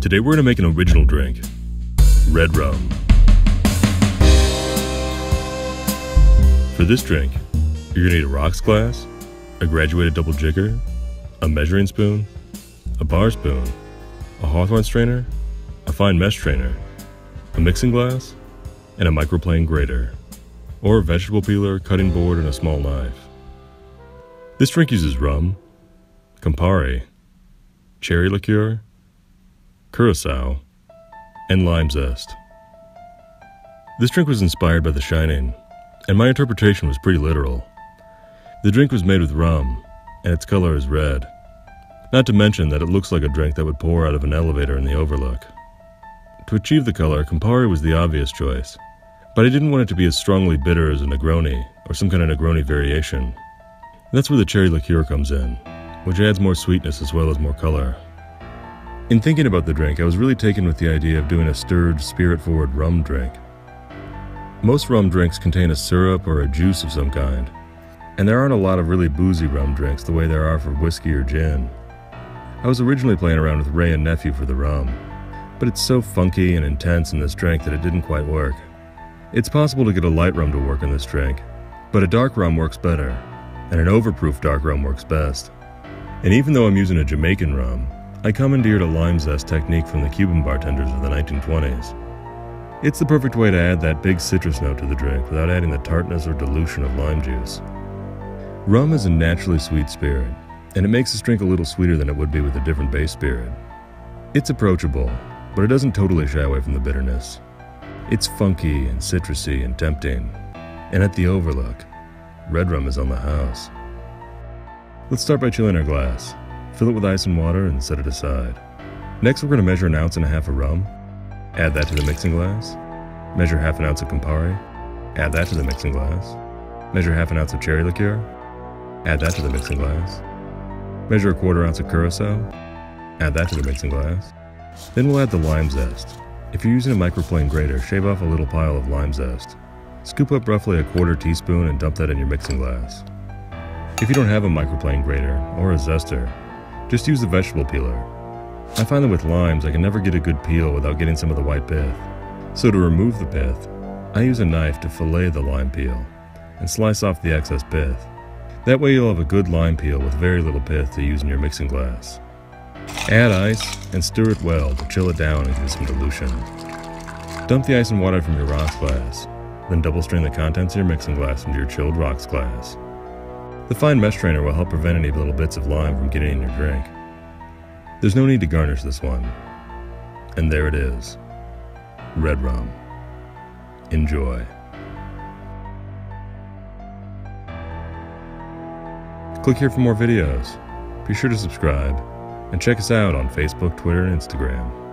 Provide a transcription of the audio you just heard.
Today we're going to make an original drink Redrum. For this drink, you're going to need a rocks glass, a graduated double jigger, a measuring spoon, a bar spoon, a hawthorn strainer, a fine mesh strainer, a mixing glass, and a microplane grater, or a vegetable peeler, cutting board, and a small knife. This drink uses rum, Campari, cherry liqueur, curacao, and lime zest. This drink was inspired by The Shining, and my interpretation was pretty literal. The drink was made with rum, and its color is red. Not to mention that it looks like a drink that would pour out of an elevator in the Overlook. To achieve the color, Campari was the obvious choice, but I didn't want it to be as strongly bitter as a Negroni or some kind of Negroni variation. That's where the cherry liqueur comes in, which adds more sweetness as well as more color. In thinking about the drink, I was really taken with the idea of doing a stirred, spirit forward rum drink. Most rum drinks contain a syrup or a juice of some kind, and there aren't a lot of really boozy rum drinks the way there are for whiskey or gin. I was originally playing around with Wray and Nephew for the rum, but it's so funky and intense in this drink that it didn't quite work. It's possible to get a light rum to work in this drink, but a dark rum works better, and an overproof dark rum works best. And even though I'm using a Jamaican rum, I commandeered a lime zest technique from the Cuban bartenders of the 1920s. It's the perfect way to add that big citrus note to the drink without adding the tartness or dilution of lime juice. Rum is a naturally sweet spirit, and it makes this drink a little sweeter than it would be with a different base spirit. It's approachable, but it doesn't totally shy away from the bitterness. It's funky and citrusy and tempting, and at the overlook, red rum is on the house. Let's start by chilling our glass. Fill it with ice and water and set it aside. Next, we're going to measure an ounce and a half of rum, add that to the mixing glass, measure half an ounce of Campari, add that to the mixing glass, measure half an ounce of cherry liqueur, add that to the mixing glass, measure a quarter ounce of curacao, add that to the mixing glass. Then we'll add the lime zest. If you're using a microplane grater, shave off a little pile of lime zest. Scoop up roughly a quarter teaspoon and dump that in your mixing glass. If you don't have a microplane grater or a zester, just use the vegetable peeler. I find that with limes, I can never get a good peel without getting some of the white pith. So to remove the pith, I use a knife to fillet the lime peel and slice off the excess pith. That way you'll have a good lime peel with very little pith to use in your mixing glass. Add ice and stir it well to chill it down and give some dilution. Dump the ice and water from your rocks glass, then double strain the contents of your mixing glass into your chilled rocks glass. The fine mesh strainer will help prevent any little bits of lime from getting in your drink. There's no need to garnish this one. And there it is. Redrum. Enjoy. Click here for more videos. Be sure to subscribe and check us out on Facebook, Twitter, and Instagram.